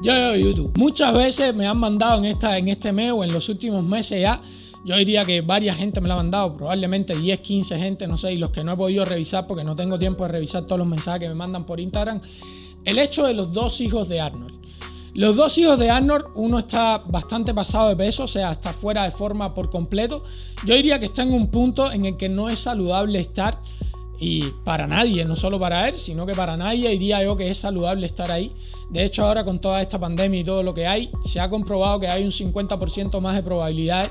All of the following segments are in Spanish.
video de YouTube. Muchas veces me han mandado en, esta, en este mes o en los últimos meses ya yo diría que varias gente me la ha mandado, probablemente 10, 15 gente, no sé, y los que no he podido revisar porque no tengo tiempo de revisar todos los mensajes que me mandan por Instagram. El hecho de los dos hijos de Arnold. Los dos hijos de Arnold, uno está bastante pasado de peso, o sea, está fuera de forma por completo. Yo diría que está en un punto en el que no es saludable estar, y para nadie, no solo para él, sino que para nadie diría yo que es saludable estar ahí. De hecho, ahora con toda esta pandemia y todo lo que hay, se ha comprobado que hay un 50% más de probabilidades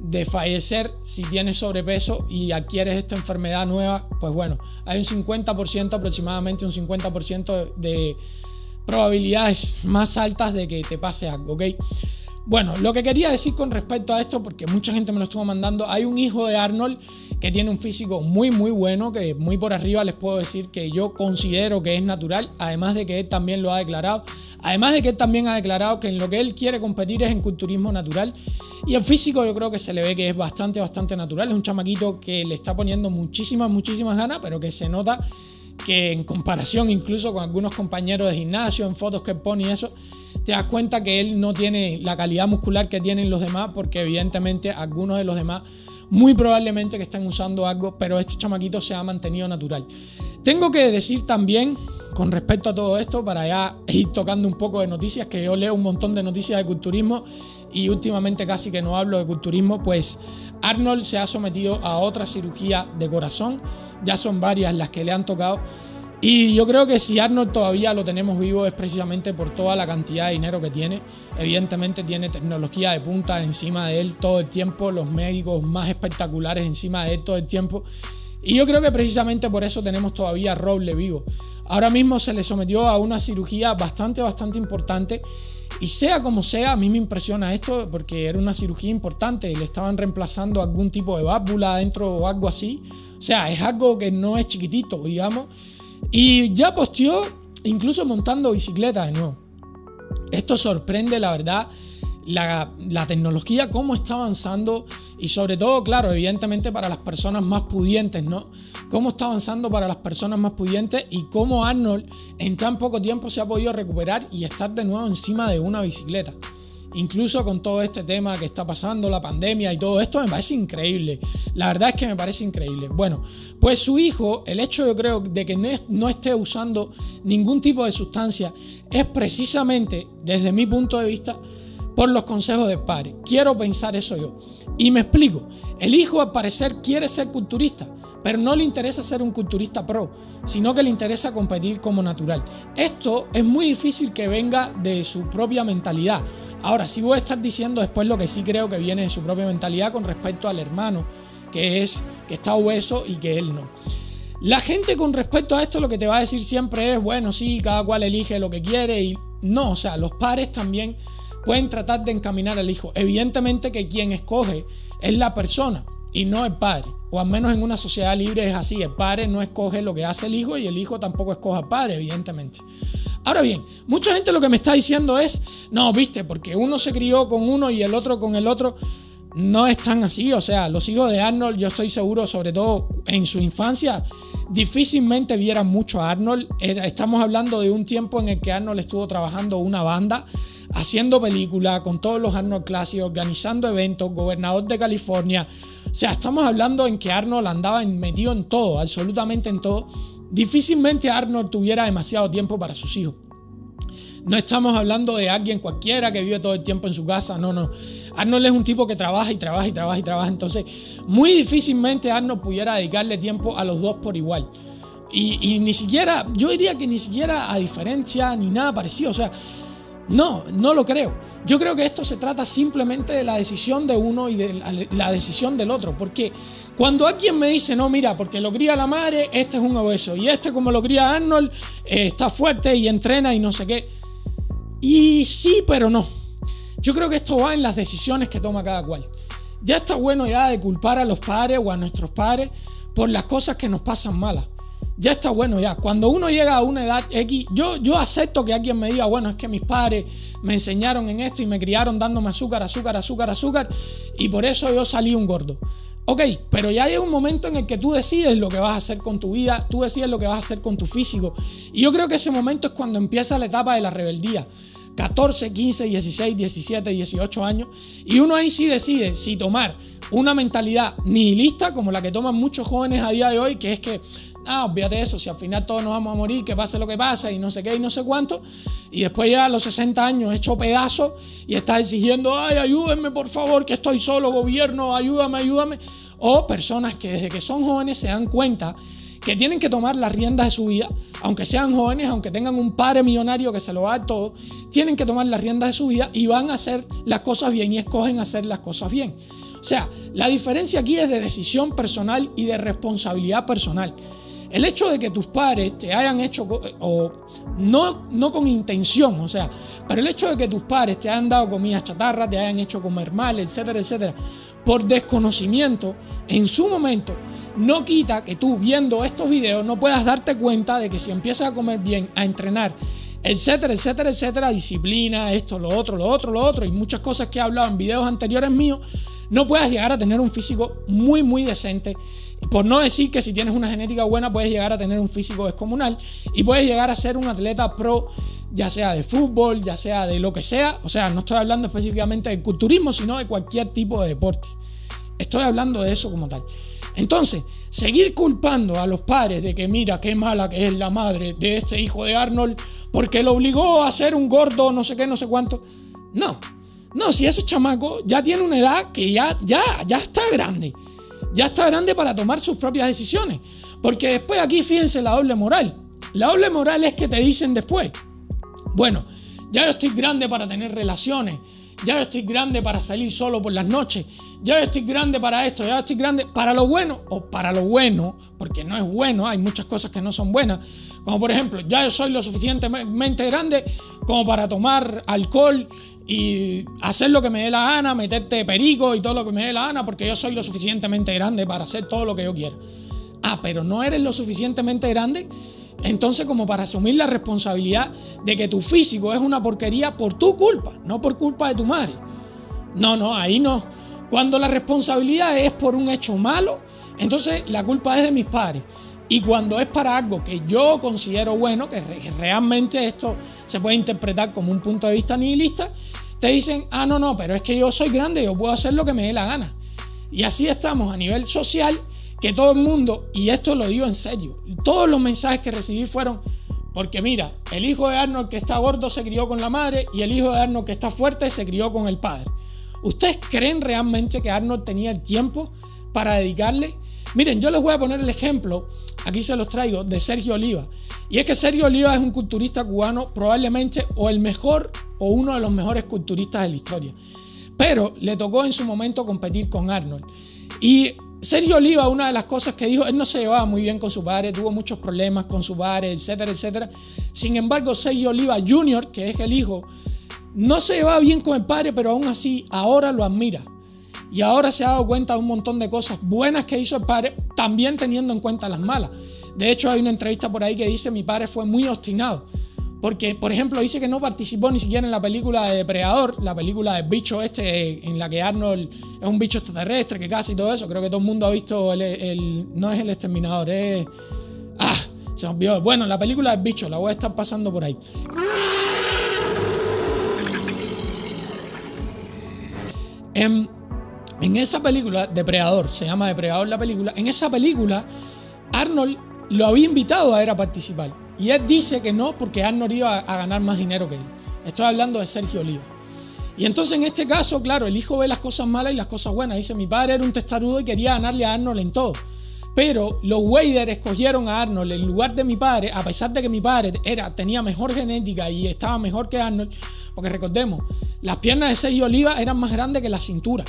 de fallecer si tienes sobrepeso y adquieres esta enfermedad nueva, pues bueno, hay un 50% aproximadamente, un 50% de probabilidades más altas de que te pase algo, ¿ok? Bueno, lo que quería decir con respecto a esto, porque mucha gente me lo estuvo mandando, hay un hijo de Arnold que tiene un físico muy muy bueno, que muy por arriba les puedo decir que yo considero que es natural, además de que él también lo ha declarado, además de que él también ha declarado que en lo que él quiere competir es en culturismo natural y el físico yo creo que se le ve que es bastante bastante natural, es un chamaquito que le está poniendo muchísimas muchísimas ganas, pero que se nota que en comparación incluso con algunos compañeros de gimnasio, en fotos que pone y eso, te das cuenta que él no tiene la calidad muscular que tienen los demás, porque evidentemente algunos de los demás muy probablemente que están usando algo, pero este chamaquito se ha mantenido natural. Tengo que decir también, con respecto a todo esto, para ya ir tocando un poco de noticias, que yo leo un montón de noticias de culturismo y últimamente casi que no hablo de culturismo, pues Arnold se ha sometido a otra cirugía de corazón, ya son varias las que le han tocado. Y yo creo que si Arnold todavía lo tenemos vivo es precisamente por toda la cantidad de dinero que tiene. Evidentemente tiene tecnología de punta encima de él todo el tiempo, los médicos más espectaculares encima de él todo el tiempo. Y yo creo que precisamente por eso tenemos todavía a Roble vivo. Ahora mismo se le sometió a una cirugía bastante, bastante importante. Y sea como sea, a mí me impresiona esto porque era una cirugía importante. Le estaban reemplazando algún tipo de válvula adentro o algo así. O sea, es algo que no es chiquitito, digamos. Y ya posteó incluso montando bicicleta de nuevo. Esto sorprende, la verdad, la, tecnología, cómo está avanzando y sobre todo, claro, evidentemente para las personas más pudientes, ¿no? Cómo está avanzando para las personas más pudientes y cómo Arnold en tan poco tiempo se ha podido recuperar y estar de nuevo encima de una bicicleta incluso con todo este tema que está pasando, la pandemia y todo esto, me parece increíble. La verdad es que me parece increíble. Bueno, pues su hijo, el hecho yo creo de que no, esté usando ningún tipo de sustancia, es precisamente, desde mi punto de vista, por los consejos de padre. Quiero pensar eso yo. Y me explico. El hijo al parecer quiere ser culturista, pero no le interesa ser un culturista pro, sino que le interesa competir como natural. Esto es muy difícil que venga de su propia mentalidad. Ahora, sí voy a estar diciendo después lo que sí creo que viene de su propia mentalidad con respecto al hermano, que es que está hueso y que él no. La gente con respecto a esto lo que te va a decir siempre es, bueno, sí, cada cual elige lo que quiere y no, o sea, los padres también pueden tratar de encaminar al hijo. Evidentemente que quien escoge es la persona y no el padre. O al menos en una sociedad libre es así. El padre no escoge lo que hace el hijo y el hijo tampoco escoge al padre, evidentemente. Ahora bien, mucha gente lo que me está diciendo es, no, viste, porque uno se crió con uno y el otro con el otro. No es tan así, o sea, los hijos de Arnold, yo estoy seguro, sobre todo en su infancia, difícilmente vieran mucho a Arnold. estamos hablando de un tiempo en el que Arnold estuvo trabajando una banda haciendo películas con todos los Arnold clásicos, organizando eventos, gobernador de California. O sea, estamos hablando en que Arnold andaba metido en todo, absolutamente en todo. Difícilmente Arnold tuviera demasiado tiempo para sus hijos. No estamos hablando de alguien cualquiera que vive todo el tiempo en su casa, no, no. Arnold es un tipo que trabaja y trabaja y trabaja y trabaja, entonces muy difícilmente Arnold pudiera dedicarle tiempo a los dos por igual. Y, ni siquiera, yo diría que ni siquiera a diferencia ni nada parecido, o sea, no, no lo creo. Yo creo que esto se trata simplemente de la decisión de uno y de la, decisión del otro. Porque cuando alguien me dice, no, mira, porque lo cría la madre, este es un obeso. Y este, como lo cría Arnold, eh, está fuerte y entrena y no sé qué. Y sí, pero no. Yo creo que esto va en las decisiones que toma cada cual. Ya está bueno ya de culpar a los padres o a nuestros padres por las cosas que nos pasan malas ya está bueno ya. Cuando uno llega a una edad X, yo, yo acepto que alguien me diga, bueno, es que mis padres me enseñaron en esto y me criaron dándome azúcar, azúcar, azúcar, azúcar, y por eso yo salí un gordo. Ok, pero ya hay un momento en el que tú decides lo que vas a hacer con tu vida, tú decides lo que vas a hacer con tu físico. Y yo creo que ese momento es cuando empieza la etapa de la rebeldía. 14, 15, 16, 17, 18 años. Y uno ahí sí decide si tomar una mentalidad nihilista como la que toman muchos jóvenes a día de hoy, que es que, ah, olvídate eso, si al final todos nos vamos a morir, que pase lo que pase y no sé qué y no sé cuánto. Y después ya a los 60 años hecho pedazo y está exigiendo, ay, ayúdenme por favor, que estoy solo, gobierno, ayúdame, ayúdame. O personas que desde que son jóvenes se dan cuenta que tienen que tomar las riendas de su vida, aunque sean jóvenes, aunque tengan un padre millonario que se lo da todo, tienen que tomar las riendas de su vida y van a hacer las cosas bien y escogen hacer las cosas bien. O sea, la diferencia aquí es de decisión personal y de responsabilidad personal. El hecho de que tus padres te hayan hecho, o no, no con intención, o sea, pero el hecho de que tus padres te hayan dado comida chatarra, te hayan hecho comer mal, etcétera, etcétera, por desconocimiento, en su momento, no quita que tú viendo estos videos no puedas darte cuenta de que si empiezas a comer bien, a entrenar, etcétera, etcétera, etcétera, disciplina, esto, lo otro, lo otro, lo otro, y muchas cosas que he hablado en videos anteriores míos, no puedas llegar a tener un físico muy, muy decente. Por no decir que si tienes una genética buena puedes llegar a tener un físico descomunal y puedes llegar a ser un atleta pro, ya sea de fútbol, ya sea de lo que sea. O sea, no estoy hablando específicamente de culturismo, sino de cualquier tipo de deporte. Estoy hablando de eso como tal. Entonces, seguir culpando a los padres de que mira qué mala que es la madre de este hijo de Arnold porque lo obligó a ser un gordo, no sé qué, no sé cuánto. No, no, si ese chamaco ya tiene una edad que ya, ya, ya está grande. Ya está grande para tomar sus propias decisiones. Porque después aquí fíjense la doble moral. La doble moral es que te dicen después, bueno, ya yo estoy grande para tener relaciones, ya yo estoy grande para salir solo por las noches, ya estoy grande para esto, ya estoy grande para lo bueno o para lo bueno, porque no es bueno, hay muchas cosas que no son buenas, como por ejemplo, ya yo soy lo suficientemente grande como para tomar alcohol y hacer lo que me dé la gana, meterte perico y todo lo que me dé la gana, porque yo soy lo suficientemente grande para hacer todo lo que yo quiera. Ah, pero no eres lo suficientemente grande, entonces como para asumir la responsabilidad de que tu físico es una porquería por tu culpa, no por culpa de tu madre. No, no, ahí no. Cuando la responsabilidad es por un hecho malo, entonces la culpa es de mis padres. Y cuando es para algo que yo considero bueno, que realmente esto se puede interpretar como un punto de vista nihilista, te dicen, ah, no, no, pero es que yo soy grande, yo puedo hacer lo que me dé la gana. Y así estamos a nivel social, que todo el mundo, y esto lo digo en serio, todos los mensajes que recibí fueron, porque mira, el hijo de Arnold que está gordo se crió con la madre y el hijo de Arnold que está fuerte se crió con el padre. ¿Ustedes creen realmente que Arnold tenía el tiempo para dedicarle? Miren, yo les voy a poner el ejemplo, aquí se los traigo, de Sergio Oliva. Y es que Sergio Oliva es un culturista cubano, probablemente o el mejor o uno de los mejores culturistas de la historia. Pero le tocó en su momento competir con Arnold. Y Sergio Oliva, una de las cosas que dijo, él no se llevaba muy bien con su padre, tuvo muchos problemas con su padre, etcétera, etcétera. Sin embargo, Sergio Oliva Jr., que es el hijo, no se llevaba bien con el padre, pero aún así ahora lo admira. Y ahora se ha dado cuenta de un montón de cosas buenas que hizo el padre, también teniendo en cuenta las malas. De hecho, hay una entrevista por ahí que dice mi padre fue muy obstinado. Porque, por ejemplo, dice que no participó ni siquiera en la película de Depredador, la película del bicho este, en la que Arnold es un bicho extraterrestre, que casi todo eso. Creo que todo el mundo ha visto el. no es el exterminador, es. ¡Ah! Se me olvidó. Bueno, la película del bicho, la voy a estar pasando por ahí. En, en esa película, Depredador, se llama Depredador la película, en esa película, Arnold lo había invitado a él a participar. Y él dice que no porque Arnold iba a ganar más dinero que él. Estoy hablando de Sergio Oliva. Y entonces en este caso, claro, el hijo ve las cosas malas y las cosas buenas. Dice, mi padre era un testarudo y quería ganarle a Arnold en todo. Pero los Waders escogieron a Arnold en lugar de mi padre, a pesar de que mi padre era, tenía mejor genética y estaba mejor que Arnold. Porque recordemos, las piernas de Sergio Oliva eran más grandes que la cintura.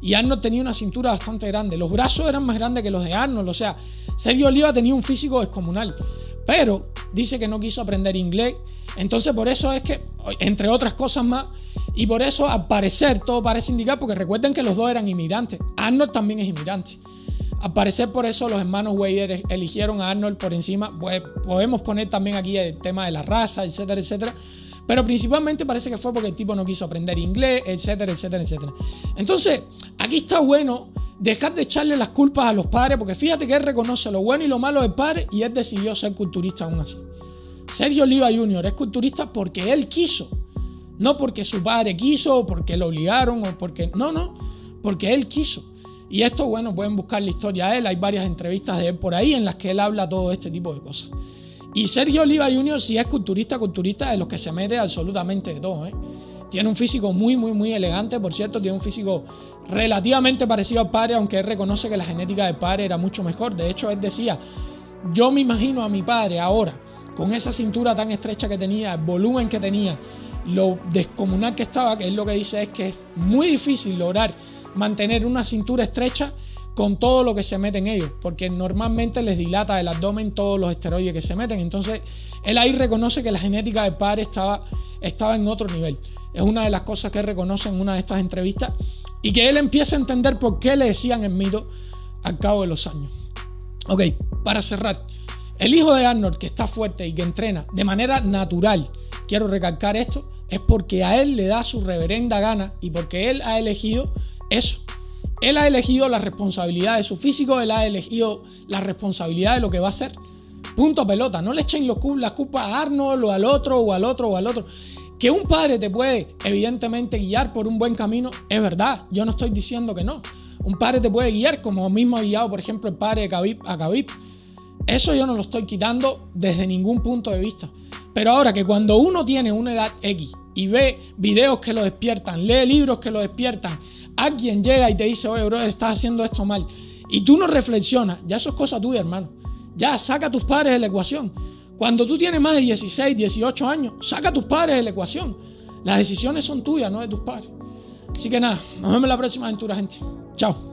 Y Arnold tenía una cintura bastante grande. Los brazos eran más grandes que los de Arnold. O sea, Sergio Oliva tenía un físico descomunal. Pero dice que no quiso aprender inglés. Entonces por eso es que, entre otras cosas más, y por eso al parecer todo parece indicar, porque recuerden que los dos eran inmigrantes. Arnold también es inmigrante. Al parecer por eso los hermanos Wader eligieron a Arnold por encima. Pues, podemos poner también aquí el tema de la raza, etcétera, etcétera. Pero principalmente parece que fue porque el tipo no quiso aprender inglés, etcétera, etcétera, etcétera. Entonces, aquí está bueno dejar de echarle las culpas a los padres, porque fíjate que él reconoce lo bueno y lo malo del padre y él decidió ser culturista aún así. Sergio Oliva Jr. es culturista porque él quiso. No porque su padre quiso, o porque lo obligaron, o porque. No, no, porque él quiso. Y esto, bueno, pueden buscar la historia de él. Hay varias entrevistas de él por ahí en las que él habla todo este tipo de cosas. Y Sergio Oliva Jr. si es culturista, culturista de los que se mete absolutamente de todo. ¿eh? Tiene un físico muy, muy, muy elegante, por cierto, tiene un físico relativamente parecido al padre, aunque él reconoce que la genética del padre era mucho mejor. De hecho, él decía, yo me imagino a mi padre ahora, con esa cintura tan estrecha que tenía, el volumen que tenía, lo descomunal que estaba, que es lo que dice es que es muy difícil lograr mantener una cintura estrecha con todo lo que se mete en ellos, porque normalmente les dilata el abdomen todos los esteroides que se meten. Entonces, él ahí reconoce que la genética del padre estaba, estaba en otro nivel. Es una de las cosas que reconoce en una de estas entrevistas y que él empieza a entender por qué le decían el mito al cabo de los años. Ok, para cerrar, el hijo de Arnold que está fuerte y que entrena de manera natural, quiero recalcar esto, es porque a él le da su reverenda gana y porque él ha elegido eso. Él ha elegido la responsabilidad de su físico, él ha elegido la responsabilidad de lo que va a hacer. Punto pelota. No le echen la culpa a Arnold o al otro o al otro o al otro. Que un padre te puede, evidentemente, guiar por un buen camino, es verdad. Yo no estoy diciendo que no. Un padre te puede guiar, como mismo ha guiado, por ejemplo, el padre de Khabib a Khabib. Eso yo no lo estoy quitando desde ningún punto de vista. Pero ahora que cuando uno tiene una edad X y ve videos que lo despiertan, lee libros que lo despiertan, alguien llega y te dice, oye, bro, estás haciendo esto mal, y tú no reflexionas, ya eso es cosa tuya, hermano. Ya saca a tus padres de la ecuación. Cuando tú tienes más de 16, 18 años, saca a tus padres de la ecuación. Las decisiones son tuyas, no de tus padres. Así que nada, nos vemos en la próxima aventura, gente. Chao.